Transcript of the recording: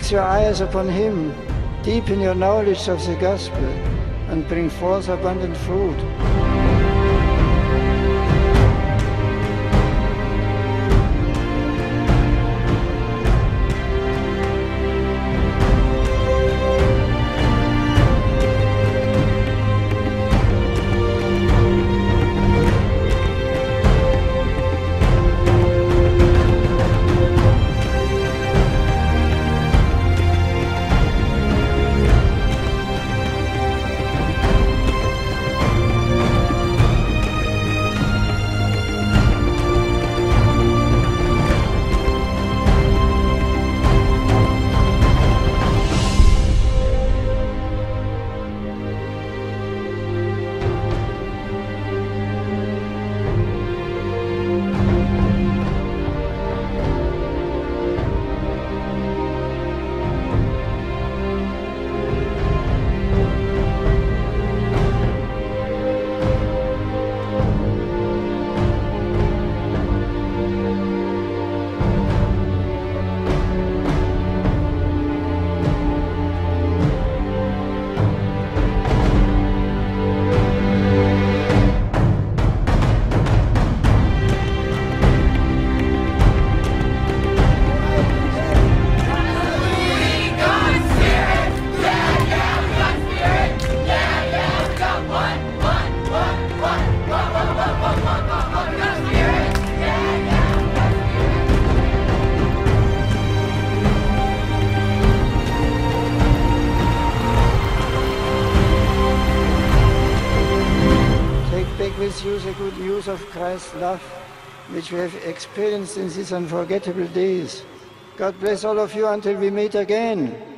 Fix your eyes upon Him, deepen your knowledge of the gospel, and bring forth abundant fruit. Back with you good use of Christ's love, which we have experienced in these unforgettable days. God bless all of you until we meet again.